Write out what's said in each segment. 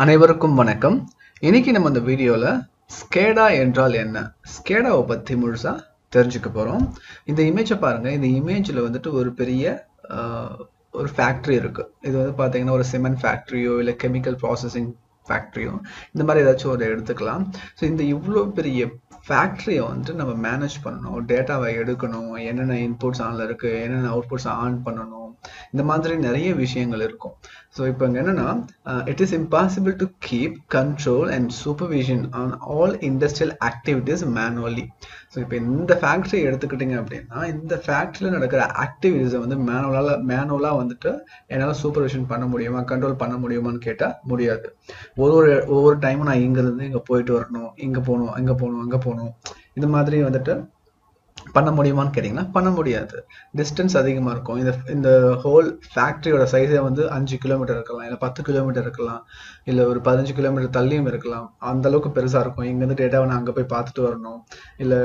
அனைவருக்கும் வணக்கம். இன்னைக்கு நம்ம இந்த வீடியோவில் ஸ்கேடா என்றால் என்ன? ஸ்கேடாவை பற்றி முழுசாக தெரிஞ்சுக்க போகிறோம் இந்த இமேஜை பாருங்கள் இந்த இமேஜில் வந்துட்டு ஒரு பெரிய ஒரு ஃபேக்ட்ரி இருக்குது இது வந்து பார்த்தீங்கன்னா ஒரு சிமெண்ட் ஃபேக்ட்ரியோ இல்லை கெமிக்கல் ப்ராசஸிங் ஃபேக்ட்ரியோ இந்த மாதிரி ஏதாச்சும் ஒரு எடுத்துக்கலாம். ஸோ இந்த இவ்வளோ பெரிய ஃபேக்ட்ரியை வந்துட்டு நம்ம மேனேஜ் பண்ணணும். டேட்டாவை எடுக்கணும். என்னென்ன இன்புட்ஸ் ஆனில் இருக்குது என்னென்ன அவுட்புட்ஸ் ஆன் பண்ணணும்? இந்த மாதிரி நிறைய விஷயங்கள் இருக்கும். ஸோ இப்போ இங்கே என்னன்னா it is impossible to keep control and supervision on all industrial activities manually so இப்போ இந்த ஃபேக்ட்ரி எடுத்துக்கிட்டிங்க அப்படின்னா இந்த ஃபேக்ட்ரியில் நடக்கிற ஆக்டிவிட்டீஸை வந்து மேனுவலால் மேனுவலாக வந்துட்டு என்னால் சூப்பர்விஷன் பண்ண முடியுமா கண்ட்ரோல் பண்ண முடியுமான்னு கேட்டால் முடியாது. ஒரு ஒரு ஒவ்வொரு டைமும் நான் இங்கேருந்து இங்கே போயிட்டு வரணும் இங்கே போகணும் அங்கே போகணும் அங்கே போகணும். இந்த மாதிரி வந்துட்டு பண்ண முடியுமான்னு கேட்டிங்கன்னா பண்ண முடியாது. டிஸ்டன்ஸ் அதிகமாக இருக்கும். இந்த இந்த ஹோல் ஃபேக்ட்ரியோட சைஸே வந்து அஞ்சு கிலோமீட்டர் இருக்கலாம் இல்லை பத்து கிலோமீட்டர் இருக்கலாம் இல்லை ஒரு பதினஞ்சு கிலோமீட்டர் தள்ளியும் இருக்கலாம். அந்த அளவுக்கு பெருசாக இருக்கும். இங்கேருந்து டேட்டாவை நான் அங்கே போய் பார்த்துட்டு வரணும். இல்லை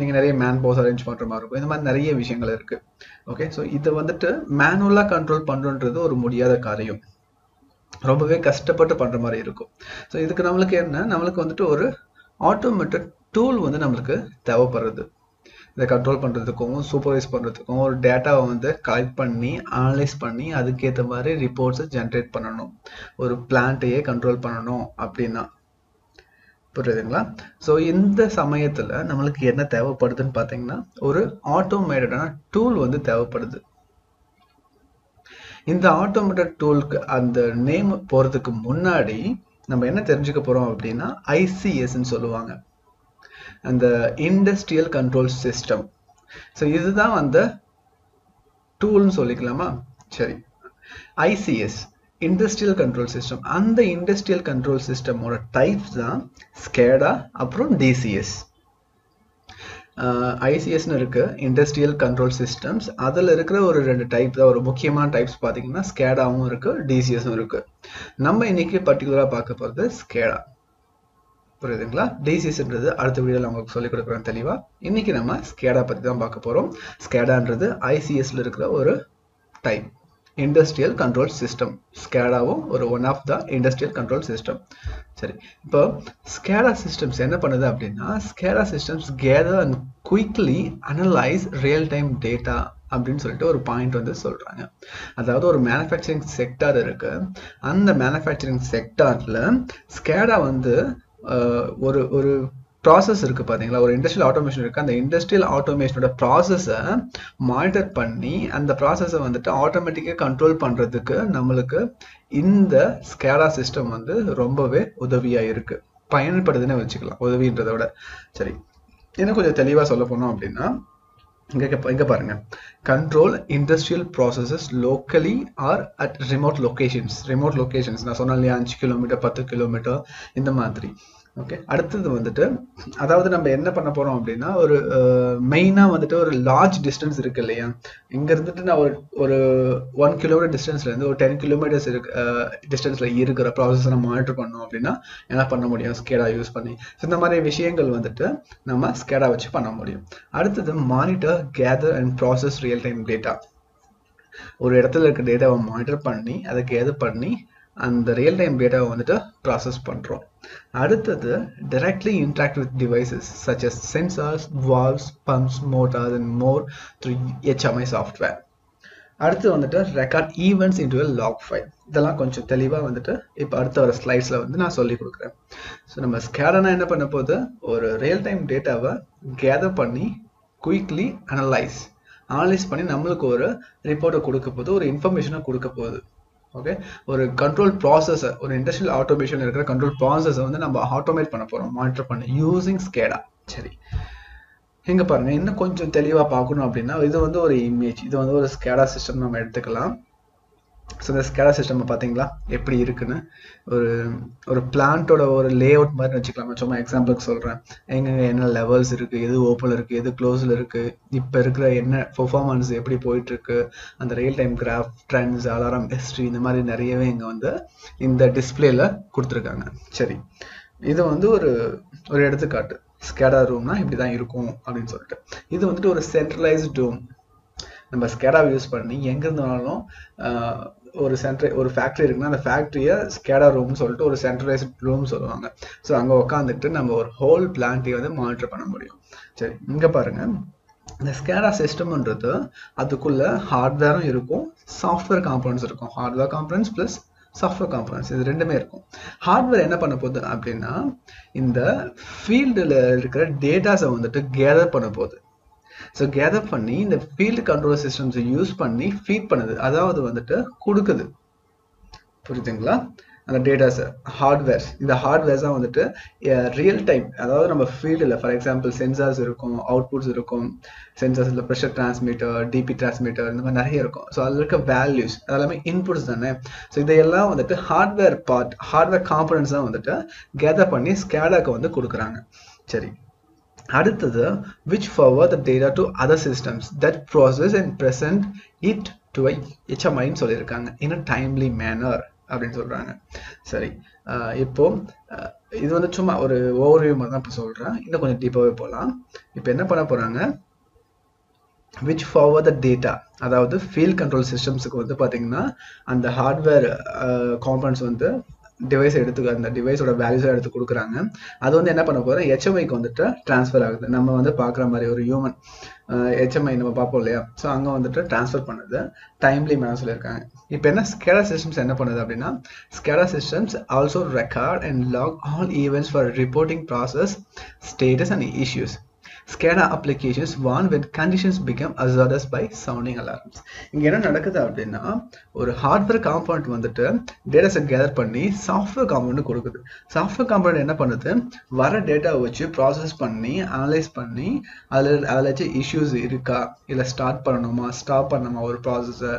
நீங்கள் நிறைய மேன் பவர்ஸ் அரேஞ்ச் பண்ணுற மாதிரி இருக்கும். இந்த மாதிரி நிறைய விஷயங்கள் இருக்குது ஓகே ஸோ இதை வந்துட்டு மேனுவலாக கண்ட்ரோல் பண்ணுன்றது ஒரு முடியாத காரியம். ரொம்பவே கஷ்டப்பட்டு பண்ணுற மாதிரி இருக்கும். ஸோ இதுக்கு நம்மளுக்கு என்ன? நம்மளுக்கு வந்துட்டு ஒரு ஆட்டோமேட்டட் டூல் வந்து நம்மளுக்கு தேவைப்படுறது. இதை கண்ட்ரோல் பண்ணுறதுக்கும் சூப்பர்வைஸ் பண்ணுறதுக்கும் ஒரு டேட்டாவை வந்து கலெக்ட் பண்ணி அனலைஸ் பண்ணி அதுக்கேற்ற மாதிரி ரிப்போர்ட்ஸை ஜென்ரேட் பண்ணணும். ஒரு பிளான்ட்டையே கண்ட்ரோல் பண்ணணும் அப்படின்னா. புரியுதுங்களா? ஸோ இந்த சமயத்தில் நம்மளுக்கு என்ன தேவைப்படுதுன்னு பார்த்தீங்கன்னா ஒரு ஆட்டோமேட்டடான டூல் வந்து தேவைப்படுது. இந்த ஆட்டோமேட்டட் டூலுக்கு அந்த நேம் போகிறதுக்கு முன்னாடி நம்ம என்ன தெரிஞ்சுக்க போகிறோம் அப்படின்னா ஐசிஎஸ்ன்னு சொல்லுவாங்க. அந்த இண்டஸ்ட்ரியல் கண்ட்ரோல் சிஸ்டம் ஸோ இதுதான் அந்த டூல்னு சொல்லிக்கலாமா? சரி. ஐசிஎஸ் இண்டஸ்ட்ரியல் கண்ட்ரோல் சிஸ்டம் அந்த இண்டஸ்ட்ரியல் கண்ட்ரோல் சிஸ்டமோட டைப்ஸ் தான் ஸ்கேடா அப்புறம் டிசிஎஸ் ஐசிஎஸ்னு இருக்கு இண்டஸ்ட்ரியல் கண்ட்ரோல் சிஸ்டம்ஸ் அதில் இருக்கிற ஒரு ரெண்டு டைப் தான் ஒரு முக்கியமான டைப்ஸ் பார்த்தீங்கன்னா ஸ்கேடாவும் இருக்கு டிசிஎஸும் இருக்கு. நம்ம இன்னைக்கு பர்டிகுலராக பார்க்க போகிறது ஸ்கேடா புரியுதுங்களா? டிசிஸ்ன்றது அடுத்த வீடியோவில் உங்களுக்கு சொல்லிக் கொடுக்குறேன் தெளிவாக இன்னைக்கு நம்ம ஸ்கேடா பற்றி தான் பார்க்க போகிறோம் ஸ்கேடான்றது ஐசிஎஸ்ல இருக்கிற ஒரு டைம் இண்டஸ்ட்ரியல் கண்ட்ரோல் சிஸ்டம் ஸ்கேடாவும் ஒரு one of the industrial control system சரி இப்போ ஸ்கேடா சிஸ்டம்ஸ் என்ன பண்ணுது அப்படின்னா SCADA systems gather and quickly analyse real time data அப்படின்னு சொல்லிட்டு ஒரு பாயிண்ட் வந்து சொல்றாங்க. அதாவது ஒரு மேனுஃபேக்சரிங் செக்டார் இருக்கு. அந்த மேனுஃபேக்சரிங் செக்டார்ல ஸ்கேடா வந்து ஒரு ஒரு ப்ராசஸ் இருக்குது பார்த்தீங்களா ஒரு இண்டஸ்ட்ரியல் ஆட்டோமேஷன் இருக்குது அந்த இண்டஸ்ட்ரியல் ஆட்டோமேஷனோட ப்ராசஸை மானிட்டர் பண்ணி அந்த ப்ராசஸை வந்துட்டு ஆட்டோமேட்டிக்காக கண்ட்ரோல் பண்ணுறதுக்கு நம்மளுக்கு இந்த ஸ்கேடா சிஸ்டம் வந்து ரொம்பவே உதவியாக இருக்குது பயன்படுதுன்னு வச்சுக்கலாம் உதவின்றதை விட. சரி இன்னும் கொஞ்சம் தெளிவாக சொல்ல போனோம் அப்படின்னா இங்க இங்கே பாருங்கள் பாருங்க. Control industrial processes locally or at remote locations remote locations நான் சொன்னேன் இல்லையா? அஞ்சு கிலோமீட்டர் பத்து கிலோமீட்டர் இந்த மாதிரி. ஓகே அடுத்தது வந்துட்டு அதாவது நம்ம என்ன பண்ண போறோம் அப்படின்னா ஒரு மெயினா வந்துட்டு ஒரு லார்ஜ் டிஸ்டன்ஸ் இருக்கு இல்லையா? இங்க இருந்துட்டு நான் ஒரு ஒரு ஒன் கிலோமீட்டர் டிஸ்டன்ஸ்ல இருந்து ஒரு டென் கிலோமீட்டர்ஸ் இருக்கு டிஸ்டன்ஸ்ல இருக்கிற ப்ராசஸ் நம்ம மானிட்டர் பண்ணோம் அப்படின்னா என்ன பண்ண முடியும்? ஸ்கேடா யூஸ் பண்ணி. இந்த மாதிரி விஷயங்கள் வந்துட்டு நம்ம ஸ்கேடா வச்சு பண்ண முடியும். அடுத்தது monitor gather and process real time data ஒரு இடத்துல இருக்க டேட்டாவை மானிட்டர் பண்ணி அதை கேதர் பண்ணி அந்த ரியல் டைம் டேட்டாவை வந்துட்டு ப்ராசஸ் பண்றோம். அடுத்தது directly interact with devices such as sensors valves, pumps motors and more through HMI software அடுத்து வந்துட்டு record events into log file இதெல்லாம் கொஞ்சம் தெளிவாக வந்துட்டு இப்போ அடுத்த ஒரு ஸ்லைட்ஸில் வந்து நான் சொல்லி கொடுக்குறேன். ஸோ நம்ம ஸ்கேடனா என்ன பண்ண போகுது? ஒரு ரியல் டைம் டேட்டாவை கேதர் பண்ணி குயிக்லி அனலைஸ் அனலைஸ் பண்ணி நம்மளுக்கு ஒரு ரிப்போர்ட்டை கொடுக்க போகுது ஒரு இன்ஃபர்மேஷனை கொடுக்க போகுது. ஓகே ஒரு கண்ட்ரோல் ப்ராசஸை ஒரு இண்டஸ்ட்ரியல் ஆட்டோமேஷன் இருக்கிற கண்ட்ரோல் ப்ராசஸை வந்து நம்ம ஆட்டோமேட் பண்ண போகிறோம் மானிட்டர் பண்ண யூசிங் ஸ்கேடா சரி. இங்கே பாருங்க இன்னும் கொஞ்சம் தெளிவா பார்க்கணும் அப்படின்னா இது வந்து ஒரு இமேஜ் இது வந்து ஒரு ஸ்கேடா சிஸ்டம் நம்ம எடுத்துக்கலாம். ஸோ இந்த ஸ்கேடா சிஸ்டம் பார்த்தீங்களா எப்படி இருக்குன்னு? ஒரு ஒரு பிளான்ட்டோட ஒரு லே அவுட் மாதிரி வச்சுக்கலாம். சும்மா எக்ஸாம்பிளுக்கு சொல்றேன். எங்கெங்க என்ன லெவல்ஸ் இருக்கு எது ஓப்பனில் இருக்கு எது க்ளோஸ்ல இருக்கு இப்போ இருக்கிற என்ன பெர்ஃபார்மன்ஸ் எப்படி போயிட்டு இருக்கு அந்த real time graph trends alarm history இந்த மாதிரி நிறையவே இங்க வந்து இந்த டிஸ்பிளேல கொடுத்துருக்காங்க. சரி. இது வந்து ஒரு ஒரு எடுத்துக்காட்டு. ஸ்கேடா ரூம்னா இப்படி தான் இருக்கும் அப்படின்னு சொல்லிட்டு. இது வந்துட்டு ஒரு சென்ட்ரலைஸ்டு ரூம் நம்ம ஸ்கேடாவை யூஸ் பண்ணி எங்க இருந்தாலும் ஒரு சென்ட்ரை ஒரு ஃபேக்ட்ரி இருக்குன்னா அந்த ஃபேக்ட்ரியை ஸ்கேடா ரூம்னு சொல்லிட்டு ஒரு சென்ட்ரலைஸ்ட் ரூம் சொல்லுவாங்க. ஸோ அங்கே உட்காந்துட்டு நம்ம ஒரு ஹோல் பிளான்ட்டையும் வந்து மானிட்டர் பண்ண முடியும். சரி இங்கே பாருங்க. இந்த ஸ்கேடா சிஸ்டம்ன்றது அதுக்குள்ள ஹார்ட்வேரும் இருக்கும் சாஃப்ட்வேர் காம்பனன்ஸ் இருக்கும். Hardware components plus software components இது ரெண்டுமே இருக்கும். ஹார்ட்வேர் என்ன பண்ண போகுது அப்படின்னா இந்த ஃபீல்டில் இருக்கிற டேட்டாஸை வந்துட்டு கேதர் பண்ண போகுது. ஸோ கேதர் பண்ணி இந்த ஃபீல்டு கண்ட்ரோல் சிஸ்டம்ஸை யூஸ் பண்ணி ஃபீட் பண்ணுது. அதாவது வந்துட்டு கொடுக்குது. புரியுதுங்களா? அந்த டேட்டாஸ் ஹார்ட்வேர்ஸ் இந்த ஹார்ட்வேர்ஸ் தான் வந்துட்டு ரியல் டைம் அதாவது நம்ம ஃபீல்டில் ஃபார் எக்ஸாம்பிள் சென்சார்ஸ் இருக்கும் அவுட்புட்ஸ் இருக்கும். சென்சார்ஸில் ப்ரெஷர் டிரான்ஸ்மிட்டர் டிபி டிரான்ஸ்மிட்டர் இந்த மாதிரி நிறைய இருக்கும். ஸோ அதில் இருக்க வேல்யூஸ் அதெல்லாமே இன்புட்ஸ் தானே. ஸோ இதையெல்லாம் வந்துட்டு ஹார்ட்வேர் பார்ட் ஹார்ட்வேர் காம்பனன்ட்ஸ் தான் வந்துட்டு கேதர் பண்ணி ஸ்கேடாக்கு வந்து கொடுக்குறாங்க. சரி. அடுத்தது which forward the data to other systems that process and present it to I HMI சொல்லியிருக்காங்க. இன் அ டைம்லி மேனர் அப்படின்னு சொல்றாங்க. சரி. இப்போ அஹ் இது வந்து சும்மா ஒரு ஓவர்வியூ மாதிரி தான் இப்போ சொல்றேன். இன்னும் கொஞ்சம் டீப்பாகவே போகலாம் இப்போ என்ன பண்ண போறாங்க? விச் forward த டேட்டா அதாவது ஃபீல்ட் கண்ட்ரோல் சிஸ்டம்ஸுக்கு வந்து பார்த்தீங்கன்னா அந்த ஹார்ட்வேர் காம்பனன்ட்ஸ் வந்து டிவைஸ் எடுத்து அந்த டிவைஸோட வேல்யூஸாக எடுத்து கொடுக்குறாங்க. அது வந்து என்ன பண்ண போகிறோம் ஹெச்எம்ஐக்கு வந்துட்டு ட்ரான்ஸ்ஃபர் ஆகுது. நம்ம வந்து பார்க்குற மாதிரி ஒரு ஹியூமன் ஹெச்எம்ஐ நம்ம பார்ப்போம் இல்லையா? ஸோ அங்கே வந்துட்டு ட்ரான்ஸ்ஃபர் பண்ணுது. டைம்லி மேலே சொல்லியிருக்காங்க இப்போ என்ன ஸ்கேடா சிஸ்டம்ஸ் என்ன பண்ணுது அப்படின்னா SCADA systems also record and log all events for reporting process status and issues SCADA applications warn when conditions become hazardous by sounding alarms. இங்க என்ன நடக்குது அப்படின்னா ஒரு ஹார்ட்வேர் காம்பவுண்ட் வந்துட்டு டேட்டாஸை கேதர் பண்ணி சாஃப்ட்வேர் காம்பவுண்ட் கொடுக்குது. சாஃப்ட்வேர் காம்பவுண்ட் என்ன பண்ணுது? வர டேட்டா வச்சு ப்ராசஸ் பண்ணி அனலைஸ் பண்ணி அதில் அதில் வச்சு இஷ்யூஸ் இருக்கா? இல்லை ஸ்டார்ட் பண்ணணுமா? ஸ்டாப் பண்ணணுமா ஒரு ப்ராசஸை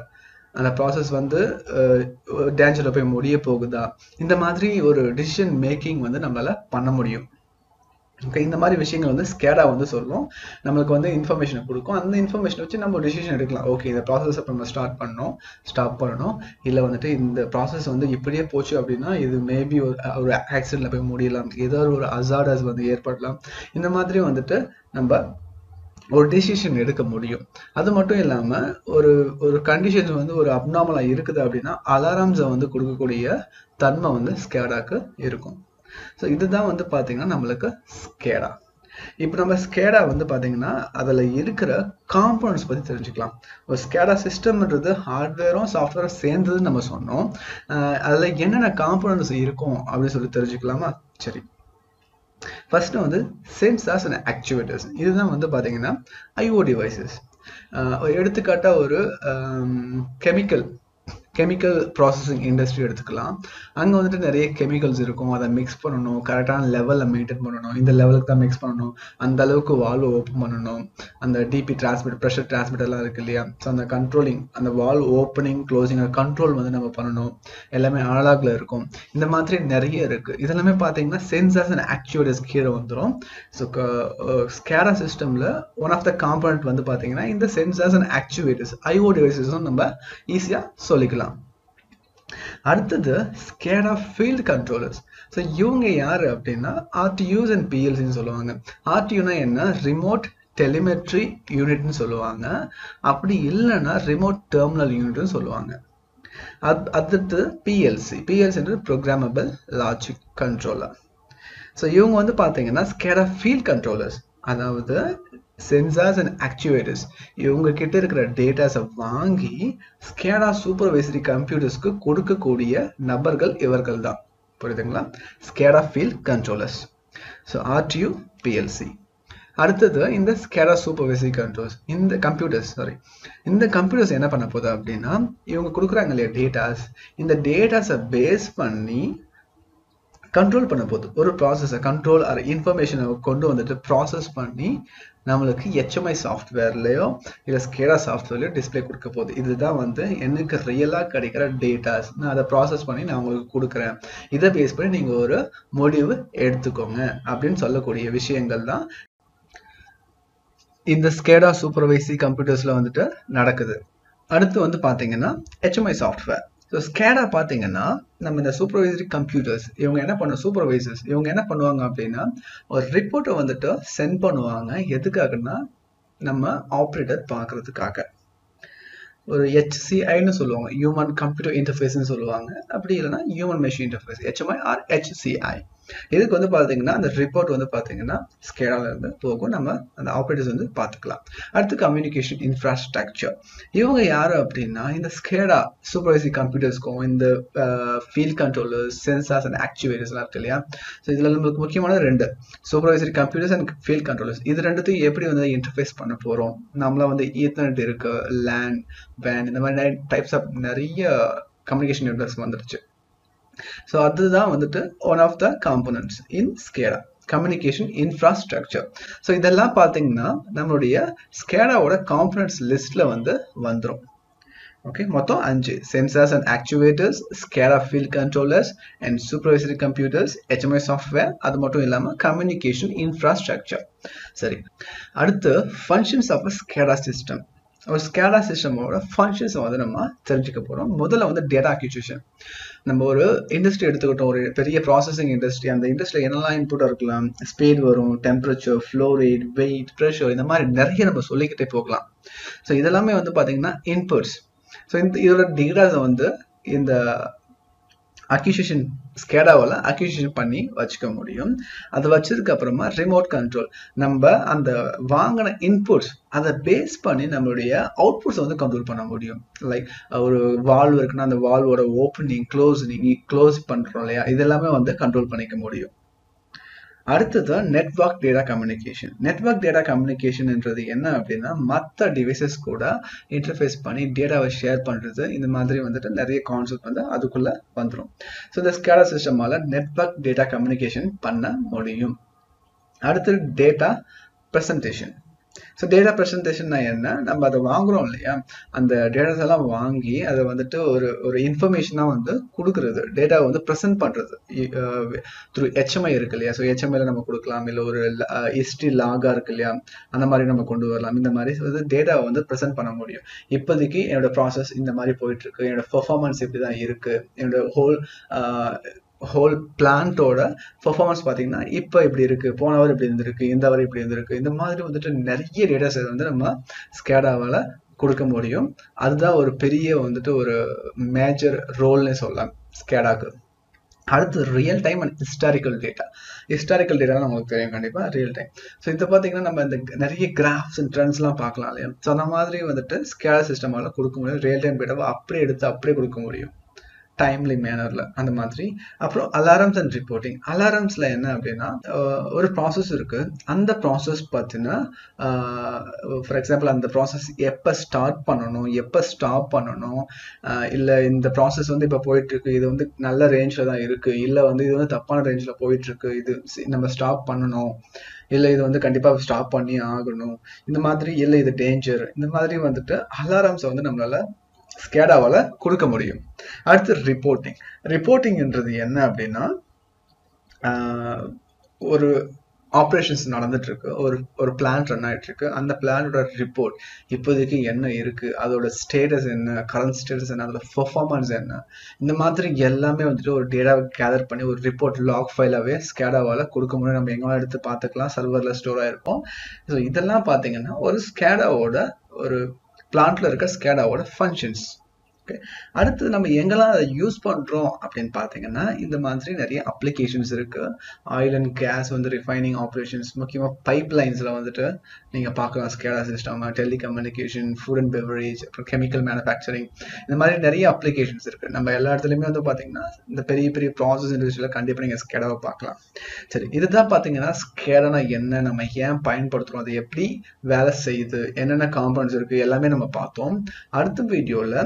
அந்த ப்ராசஸ் வந்து டேஞ்சரில் போய் முடிய போகுதா? இந்த மாதிரி ஒரு டிசிஷன் மேக்கிங் வந்து நம்மளால பண்ண முடியும். ஓகே இந்த மாதிரி விஷயங்கள் வந்து ஸ்கேடா வந்து சொல்லும். நம்மளுக்கு வந்து இன்ஃபர்மேஷனை கொடுக்கும். அந்த இன்ஃபர்மேஷன் வச்சு நம்ம டிசிஷன் எடுக்கலாம். ஓகே இந்த ப்ராசஸ் இப்போ நம்ம ஸ்டார்ட் பண்ணணும் ஸ்டாப் பண்ணணும் இல்லை வந்துட்டு இந்த ப்ராசஸ் வந்து இப்படியே போச்சு அப்படின்னா இது மேபி ஒரு ஒரு ஆக்சிடென்ட்ல போய் முடியலாம் ஏதோ ஒரு அசார்டஸ் வந்து ஏற்படலாம். இந்த மாதிரி வந்துட்டு நம்ம ஒரு டெசிஷன் எடுக்க முடியும். அது மட்டும் இல்லாம ஒரு ஒரு கண்டிஷன்ஸ் வந்து ஒரு அப்நார்மலா இருக்குது அப்படின்னா அலாரம்ஸை வந்து கொடுக்கக்கூடிய தன்மை வந்து ஸ்கேடாக்கு இருக்கும். ஸோ இதுதான் வந்து பார்த்தீங்கன்னா நம்மளுக்கு ஸ்கேடா இப்போ நம்ம ஸ்கேடா வந்து பார்த்தீங்கன்னா அதில் இருக்கிற காம்பவுண்ட்ஸ் பற்றி தெரிஞ்சுக்கலாம். ஒரு ஸ்கேடா சிஸ்டம்ன்றது ஹார்ட்வேரும் சாஃப்ட்வேரும் சேர்ந்ததுன்னு நம்ம சொன்னோம். அதில் என்னென்ன காம்பவுண்ட்ஸ் இருக்கும் அப்படின்னு சொல்லி தெரிஞ்சுக்கலாமா? சரி. ஃபர்ஸ்ட் வந்து சென்சார்ஸ் அண்ட் ஆக்சுவேட்டர்ஸ் இதுதான் வந்து பார்த்தீங்கன்னா ஐஓ டிவைசஸ் எடுத்துக்காட்டாக ஒரு கெமிக்கல் கெமிக்கல் ப்ராசஸிங் இண்டஸ்ட்ரி எடுத்துக்கலாம். அங்கே வந்துட்டு நிறைய கெமிக்கல்ஸ் இருக்கும். அதை மிக்ஸ் பண்ணணும். கரெக்டான லெவலில் மெயின்டைன் பண்ணணும். இந்த லெவலுக்கு தான் மிக்ஸ் பண்ணணும். அந்த அளவுக்கு வால்வ் ஓப்பன் பண்ணணும். அந்த டிபி டிரான்ஸ்மிட் ப்ரெஷர் டிரான்ஸ்மிட்டர்லாம் இருக்கு இல்லையா? ஸோ அந்த கண்ட்ரோலிங் அந்த வால்வ் ஓப்பனிங் க்ளோசிங் கண்ட்ரோல் வந்து நம்ம பண்ணணும். எல்லாமே அனலாக்ல இருக்கும். இந்த மாதிரி நிறைய இருக்குது இதெல்லாமே பார்த்தீங்கன்னா சென்சார்ஸ் அண்ட் ஆக்சுவேட்டர்ஸ் கீழே வந்துடும் ஸோ ஸ்கேரா சிஸ்டமில் ஒன் ஆஃப் த காம்பனண்ட் வந்து பார்த்தீங்கன்னா இந்த சென்சார்ஸ் அண்ட் ஆக்சுவேட்டர்ஸ் ஐஓ டிவைசஸும் நம்ம ஈஸியாக சொல்லிக்கலாம். அடுத்தது ஸ்கேடா ஃபீல்டு கண்ட்ரோலர்ஸ் ஸோ இவங்க யாரு அப்படின்னா ஆர்டியூஸ் அண்ட் பிஎல்சின்னு சொல்லுவாங்க. ஆர்டியூனா என்ன? ரிமோட் டெலிமெட்ரி யூனிட்னு சொல்லுவாங்க. அப்படி இல்லைன்னா ரிமோட் டெர்மினல் யூனிட்னு சொல்லுவாங்க. அது அடுத்து பிஎல்சி பிஎல்சின்றது ப்ரோக்ராமபிள் லாஜிக் கண்ட்ரோலர் ஸோ இவங்க வந்து பார்த்தீங்கன்னா ஸ்கேடா ஃபீல்ட் கண்ட்ரோலர்ஸ் அதாவது சென்சார்ஸ் அண்ட் ஆக்சுவேட்டர்ஸ் இவங்க கிட்ட இருக்கிற டேட்டாஸை வாங்கி ஸ்கேடா சூப்பர்வைசரி கம்ப்யூட்டர்ஸ்க்கு கொடுக்கக்கூடிய நபர்கள் இவர்கள் தான் புரியுதுங்களா SCADA field controllers so RTU PLC அடுத்தது இந்த ஸ்கேடா சூப்பர்வைசரி கண்ட்ரோல்ஸ் இந்த கம்ப்யூட்டர்ஸ் சாரி இந்த கம்ப்யூட்டர்ஸ் என்ன பண்ண போகுது அப்படின்னா இவங்க கொடுக்குறாங்க இல்லையா டேட்டாஸ் இந்த டேட்டாஸை பேஸ் பண்ணி கண்ட்ரோல் பண்ண போகுது. ஒரு ப்ராசஸை கண்ட்ரோல் ஆர் இன்ஃபர்மேஷனை கொண்டு வந்துட்டு ப்ராசஸ் பண்ணி நம்மளுக்கு ஹெச்எம்ஐ சாஃப்ட்வேர்லையோ இல்லை ஸ்கேடா சாஃப்ட்வேர்லையோ டிஸ்பிளே கொடுக்க போகுது. இதுதான் வந்து எனக்கு ரியலாக கிடைக்கிற டேட்டாஸ் நான் அதை ப்ராசஸ் பண்ணி நான் உங்களுக்கு கொடுக்குறேன். இதை பேஸ் பண்ணி நீங்கள் ஒரு முடிவு எடுத்துக்கோங்க அப்படின்னு சொல்லக்கூடிய விஷயங்கள் தான் இந்த ஸ்கேடா சூப்பர்வைசி கம்ப்யூட்டர்ஸில் வந்துட்டு நடக்குது. அடுத்து வந்து பார்த்தீங்கன்னா ஹெச்எம்ஐ சாஃப்ட்வேர் ஸோ ஸ்கேடா பார்த்தீங்கன்னா நம்ம இந்த சூப்பர்வைசரி கம்ப்யூட்டர்ஸ் இவங்க என்ன பண்ண சூப்பர்வைசர்ஸ் இவங்க என்ன பண்ணுவாங்க அப்படின்னா ஒரு ரிப்போர்ட்டை வந்துட்டு சென்ட் பண்ணுவாங்க. எதுக்காகன்னா நம்ம ஆப்ரேட்டர் பார்க்கறதுக்காக. ஒரு ஹெச்சிஐன்னு சொல்லுவாங்க. ஹியூமன் கம்ப்யூட்டர் இன்டர்ஃபேஸ்னு சொல்லுவாங்க. அப்படி இல்லைன்னா human machine interface HMI or HCI இதுக்கு வந்து பார்த்தீங்கன்னா அந்த ரிப்போர்ட் வந்து பார்த்தீங்கன்னா ஸ்கேடால இருந்து போகும். நம்ம அந்த ஆப்ரேட்டர்ஸ் வந்து பார்த்துக்கலாம் அடுத்து கம்யூனிகேஷன் இன்ஃப்ராஸ்ட்ரக்சர் இவங்க யாரு அப்படின்னா இந்த ஸ்கேடா சூப்பர்வைசி கம்ப்யூட்டர்ஸ்க்கும் இந்த ஃபீல்ட் கண்ட்ரோலர்ஸ் சென்சார்ஸ் அண்ட் ஆக்சுவேட்டர்ஸ்லாம் இருக்கு இல்லையா? ஸோ இதில் நம்மளுக்கு முக்கியமான ரெண்டு. Supervisory computers and field controllers இது ரெண்டுத்தையும் எப்படி வந்து இன்டர்ஃபேஸ் பண்ண போகிறோம் நம்மள வந்து ஈத்தர்நெட் இருக்கு லேண்ட் வேன் இந்த மாதிரி டைப்ஸ் ஆஃப் நிறைய கம்யூனிகேஷன் நெட்ஒர்க்ஸ் வந்துடுச்சு ஸோ அதுதான் வந்துட்டு one of the components in SCADA communication infrastructure so இதெல்லாம் பார்த்தீங்கன்னா நம்மளுடைய ஸ்கேடாவோட காம்பனன்ட்ஸ் லிஸ்ட்ல வந்து வந்துடும் ஓகே மொத்தம் அஞ்சு. Sensors and activators SCADA field controllers and supervisory computers HMI software அது மட்டும் இல்லாமல் கம்யூனிகேஷன் இன்ஃப்ராஸ்ட்ரக்சர் சரி. அடுத்து ஃபங்க்ஷன்ஸ் ஆஃப் ஸ்கேடா சிஸ்டம் ஒரு ஸ்கேடா சிஸ்டமோட ஃபங்க்ஷன்ஸை வந்து நம்ம தெரிஞ்சுக்க போகிறோம் முதல்ல வந்து டேட்டா அக்யூசிஷன் நம்ம ஒரு இண்டஸ்ட்ரி எடுத்துக்கிட்டோம். ஒரு பெரிய ப்ராசஸிங் இண்டஸ்ட்ரி அந்த இண்டஸ்ட்ரியில் என்னெல்லாம் இன்புட் இருக்கலாம்? ஸ்பீட் வரும் temperature flow rate weight pressure இந்த மாதிரி நிறைய நம்ம சொல்லிக்கிட்டே போகலாம். ஸோ இதெல்லாமே வந்து பார்த்தீங்கன்னா இன்புட்ஸ் ஸோ இந்த இதோட டேட்டாஸை வந்து இந்த அக்யூசியேஷன் ஸ்கேடாவில் அக்யூசியேஷன் பண்ணி வச்சுக்க முடியும். அது வச்சதுக்கு அப்புறமா ரிமோட் கண்ட்ரோல் நம்ம அந்த வாங்கின இன்புட்ஸ் அதை பேஸ் பண்ணி நம்மளுடைய அவுட்புட்ஸ் வந்து கண்ட்ரோல் பண்ண முடியும். லைக் ஒரு வால்வ் இருக்குன்னா அந்த வால்வோட ஓப்பனிங் க்ளோசிங் க்ளோஸ் பண்ணுறோம் இல்லையா? இதெல்லாமே வந்து கண்ட்ரோல் பண்ணிக்க முடியும். அடுத்தது network data communication network data கம்யூனிகேஷன்ன்றது என்ன அப்படின்னா மற்ற டிவைசஸ் கூட இன்டர்ஃபேஸ் பண்ணி டேட்டாவை ஷேர் பண்ணுறது இந்த மாதிரி வந்துட்டு நிறைய கான்செப்ட் வந்து அதுக்குள்ளே வந்துடும் ஸோ இந்த ஸ்கேடா சிஸ்டமால் நெட்ஒர்க் டேட்டா கம்யூனிகேஷன் பண்ண முடியும். அடுத்தது டேட்டா ப்ரெசன்டேஷன் ஸோ டேட்டா ப்ரெசன்டேஷன்னா என்ன? நம்ம அதை வாங்குறோம் இல்லையா? அந்த டேட்டாஸ் எல்லாம் வாங்கி அதை வந்துட்டு ஒரு ஒரு இன்ஃபர்மேஷனாக வந்து கொடுக்குறது. டேட்டாவை வந்து ப்ரெசென்ட் பண்ணுறது த்ரூ ஹெச்எம்ஐ இருக்கு இல்லையா? ஸோ ஹெச்எம்ஐல நம்ம கொடுக்கலாம். இல்லை ஒரு ஹிஸ்ட்ரி லாகா இருக்கு இல்லையா? அந்த மாதிரி நம்ம கொண்டு வரலாம். இந்த மாதிரி வந்து டேட்டாவை வந்து ப்ரெசென்ட் பண்ண முடியும். இப்போதைக்கு என்னோட ப்ராசஸ் இந்த மாதிரி போயிட்டு இருக்கு. என்னோட பெர்ஃபார்மன்ஸ் இப்படி தான் இருக்கு. என்னோட ஹோல் ஹோல் பிளான்ட்டோட பர்ஃபார்மன்ஸ் பார்த்தீங்கன்னா இப்போ இப்படி இருக்குது போனவர் இப்படி இருந்திருக்கு இந்த வாரம் இப்படி இருந்திருக்கு இந்த மாதிரி வந்துட்டு நிறைய டேட்டாஸ் வந்து நம்ம ஸ்கேடாவால் கொடுக்க முடியும். அதுதான் ஒரு பெரிய வந்துட்டு ஒரு மேஜர் ரோல்னே சொல்லலாம் ஸ்கேடாக்கு அடுத்து real time and historical data historical data நமக்கு தெரியும் கண்டிப்பாக ரியல் டைம் ஸோ இதை பார்த்தீங்கன்னா நம்ம இந்த நிறைய கிராஃப்ஸ் அண்ட் ட்ரெண்ட்ஸ்லாம் பார்க்கலாம் இல்லையா? ஸோ அந்த மாதிரி வந்துட்டு ஸ்கேடா சிஸ்டமால கொடுக்க முடியும் ரியல் டைம் டேட்டாவை அப்படியே எடுத்து அப்படியே கொடுக்க முடியும். டைம்லி மேனரில் அந்த மாதிரி. அப்புறம் அலாரம்ஸ் அண்ட் ரிப்போர்ட்டிங் அலாரம்ஸில் என்ன அப்படின்னா ஒரு ப்ராசஸ் இருக்குது அந்த ப்ராசஸ் பார்த்தீங்கன்னா ஃபார் எக்ஸாம்பிள் அந்த ப்ராசஸ் எப்போ ஸ்டார்ட் பண்ணணும் எப்போ ஸ்டாப் பண்ணணும் இல்லை இந்த ப்ராசஸ் வந்து இப்போ போயிட்டுருக்கு இது வந்து நல்ல ரேஞ்சில் தான் இருக்குது இல்லை வந்து இது வந்து தப்பான ரேஞ்சில் போயிட்டுருக்கு இது நம்ம ஸ்டாப் பண்ணணும் இல்லை இது வந்து கண்டிப்பாக ஸ்டாப் பண்ணி ஆகணும் இந்த மாதிரி இல்லை இது டேஞ்சர் இந்த மாதிரி வந்துட்டு அலாரம்ஸை வந்து நம்மளால ஸ்கேடாவால் கொடுக்க முடியும். அடுத்து ரிப்போர்ட்டிங் ரிப்போர்ட்டிங்ன்றது என்ன அப்படின்னா ஒரு ஆப்ரேஷன்ஸ் நடந்துட்டுருக்கு. ஒரு ஒரு பிளான் ரன் ஆகிட்டுருக்கு அந்த பிளானோட ரிப்போர்ட் இப்போதைக்கு என்ன இருக்கு? அதோட ஸ்டேட்டஸ் என்ன? கரண்ட் ஸ்டேட்டஸ் என்ன? அதோட பெர்ஃபார்மன்ஸ் என்ன? இந்த மாதிரி எல்லாமே வந்துட்டு ஒரு டேட்டாவை கேதர் பண்ணி ஒரு ரிப்போர்ட் லாக் ஃபைலாகவே ஸ்கேடாவால் கொடுக்க முடியும். நம்ம எங்கே எடுத்து பார்த்துக்கலாம். சர்வரில் ஸ்டோர் ஆகிருப்போம் ஸோ இதெல்லாம் பார்த்தீங்கன்னா ஒரு ஸ்கேடாவோட ஒரு பிளான்ட்ல இருக்க ஸ்கேடாவோட ஃபங்க்ஷன்ஸ் ஓகே அடுத்து நம்ம எங்கெல்லாம் அதை யூஸ் பண்ணுறோம் அப்படின்னு பார்த்தீங்கன்னா இந்த மாதிரி நிறைய அப்ளிகேஷன்ஸ் இருக்கு. ஆயில் அண்ட் கேஸ் வந்து ரிஃபைனிங் ஆப்ரேஷன்ஸ் முக்கியமாக பைப் லைன்ஸில் வந்துட்டு நீங்கள் பார்க்கலாம். SCADA system telecommunication food and beverage அப்புறம் கெமிக்கல் மேனுஃபேக்சரிங் இந்த மாதிரி நிறைய அப்ளிகேஷன்ஸ் இருக்கு. நம்ம எல்லா இடத்துலையுமே வந்து பார்த்தீங்கன்னா இந்த பெரிய பெரிய ப்ராசஸ் இண்டஸ்ட்ரியில் கண்டிப்பாக நீங்கள் ஸ்கேடாவை பார்க்கலாம். சரி இதுதான் பார்த்தீங்கன்னா ஸ்கேடானா என்ன நம்ம ஏன் பயன்படுத்துகிறோம் அது எப்படி வேலை செய்யுது என்னென்ன காம்பவுண்ட்ஸ் இருக்கு எல்லாமே நம்ம பார்த்தோம். அடுத்த வீடியோவில்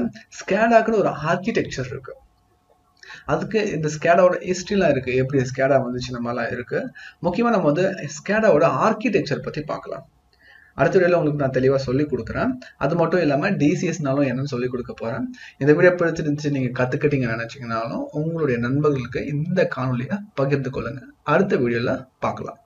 ஸ்கேடாக்குன்னு ஒரு ஆர்கிடெக்சர் இருக்கு. அதுக்கு இந்த ஸ்கேடாவோட ஹிஸ்ட்ரிலாம் இருக்கு. எப்படி ஸ்கேடா வந்துச்சு நம்மளாம் இருக்கு. முக்கியமாக நம்ம வந்து ஸ்கேடாவோட ஆர்கிடெக்சர் பற்றி பார்க்கலாம். அடுத்த வீடியோவில் உங்களுக்கு நான் தெளிவாக சொல்லி கொடுக்குறேன். அது மட்டும் இல்லாமல் டிசிஎஸ்னாலும் என்னன்னு சொல்லி கொடுக்க போகிறேன் இந்த வீடியோ பிடிச்சிருந்துச்சு நீங்கள் கற்றுக்கிட்டீங்கன்னு நினச்சிங்கனாலும் உங்களுடைய நண்பர்களுக்கு இந்த காணொலியை பகிர்ந்து கொள்ளுங்கள் அடுத்த வீடியோவில் பார்க்கலாம்.